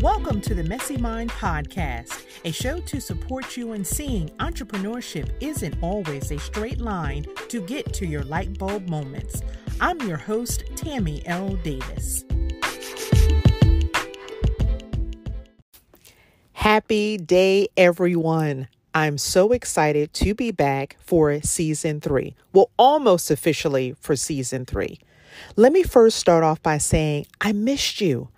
Welcome to the Messy Mind Podcast, a show to support you in seeing entrepreneurship isn't always a straight line to get to your light bulb moments. I'm your host, Tammy L. Davis. Happy day, everyone. I'm so excited to be back for season three. Well, almost officially for season three. Let me first start off by saying I missed you.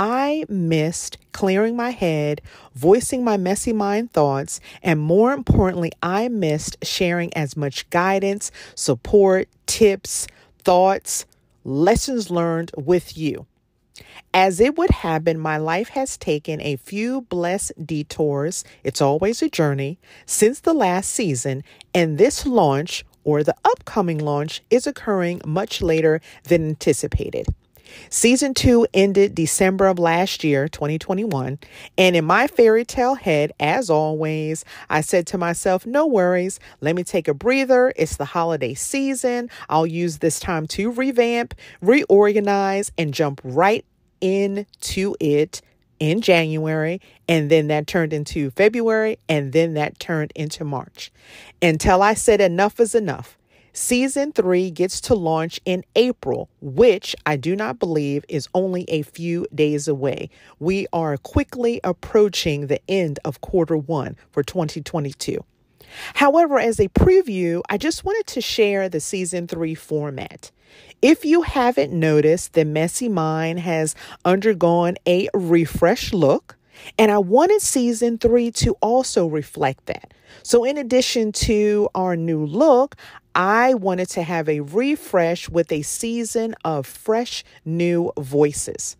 I missed clearing my head, voicing my messy mind thoughts, and more importantly, I missed sharing as much guidance, support, tips, thoughts, lessons learned with you. As it would happen, my life has taken a few blessed detours. It's always a journey since the last season, and this launch or the upcoming launch is occurring much later than anticipated. Season two ended December of last year, 2021. And in my fairy tale head, as always, I said to myself, no worries. Let me take a breather. It's the holiday season. I'll use this time to revamp, reorganize, and jump right into it in January, and then that turned into February, and then that turned into March. Until I said enough is enough. Season three gets to launch in April, which I do not believe is only a few days away. We are quickly approaching the end of quarter one for 2022. However, as a preview, I just wanted to share the season three format. If you haven't noticed, the Messy Mind has undergone a refresh look. And I wanted season three to also reflect that. So, in addition to our new look, I wanted to have a refresh with a season of fresh new voices.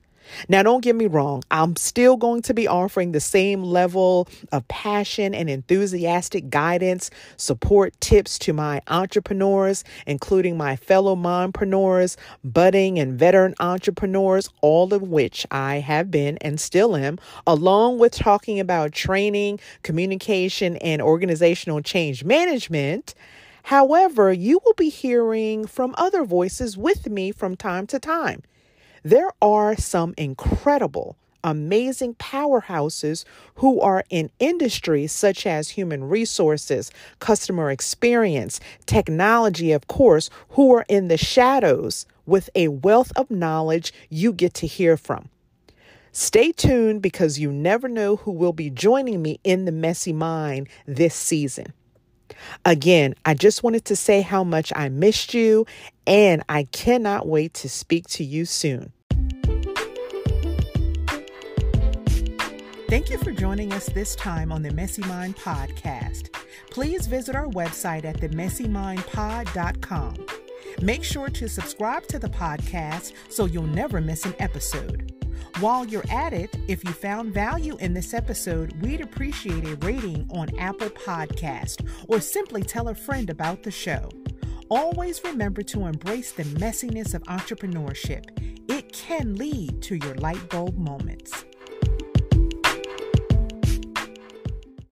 Now, don't get me wrong, I'm still going to be offering the same level of passion and enthusiastic guidance, support tips to my entrepreneurs, including my fellow mompreneurs, budding and veteran entrepreneurs, all of which I have been and still am, along with talking about training, communication, and organizational change management. However, you will be hearing from other voices with me from time to time. There are some incredible, amazing powerhouses who are in industries such as human resources, customer experience, technology, of course, who are in the shadows with a wealth of knowledge you get to hear from. Stay tuned because you never know who will be joining me in the messy mind this season. Again, I just wanted to say how much I missed you, and I cannot wait to speak to you soon. Thank you for joining us this time on the Messy Mind Podcast. Please visit our website at themessymindpod.com. Make sure to subscribe to the podcast so you'll never miss an episode. While you're at it, if you found value in this episode, we'd appreciate a rating on Apple Podcast or simply tell a friend about the show. Always remember to embrace the messiness of entrepreneurship. It can lead to your light bulb moments.